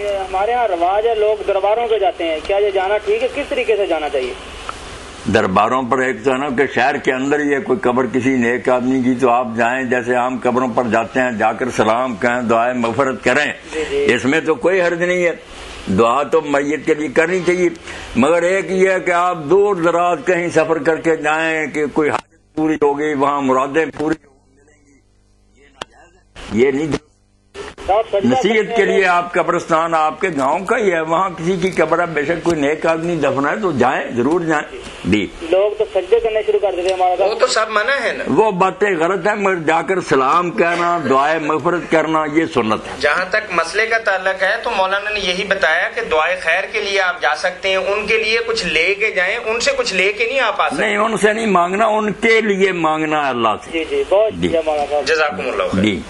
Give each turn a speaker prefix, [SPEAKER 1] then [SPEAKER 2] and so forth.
[SPEAKER 1] ये हमारे यहाँ रवाज है लोग दरबारों पे जाते हैं। क्या ये जाना ठीक है? किस तरीके से जाना चाहिए?
[SPEAKER 2] दरबारों पर एक तो है ना कि शहर के अंदर है कोई कब्र किसी नेक आदमी की तो आप जाएँ जैसे आम कब्रों पर जाते हैं जाकर सलाम कहें दुआएँ मफरत करें। इसमें तो कोई हर्ज नहीं है। दुआ तो मैयत के लिए करनी चाहिए। मगर एक ये है कि आप दूर दराज कहीं सफ़र करके जाएँ कि कोई हाजत पूरी हो गई वहाँ मुरादें पूरी ये नाजायज है। ये नहीं नसीहत के लिए आप कब्रस्तान आपके गाँव का ही है। वहाँ किसी की कब्र बेशक कोई नेक आदमी दफना है तो जाए ज़रूर जाए। दी
[SPEAKER 1] लोग तो सजदे करने शुरू कर देते हैं हमारा
[SPEAKER 3] वो तो सब मना है ना।
[SPEAKER 2] वो बातें गलत है मगर जाकर सलाम कहना दुआए मफरत करना ये सुन्नत है।
[SPEAKER 3] जहाँ तक मसले का ताल्लक है तो मौलाना ने यही बताया कि दुआए खैर के लिए आप जा सकते हैं उनके लिए कुछ लेके जाए उनसे कुछ लेके नहीं आप आ सकते।
[SPEAKER 2] नहीं उनसे नहीं मांगना उनके लिए मांगना है अल्लाह से।
[SPEAKER 1] जी जी बहुत
[SPEAKER 2] जी। जी।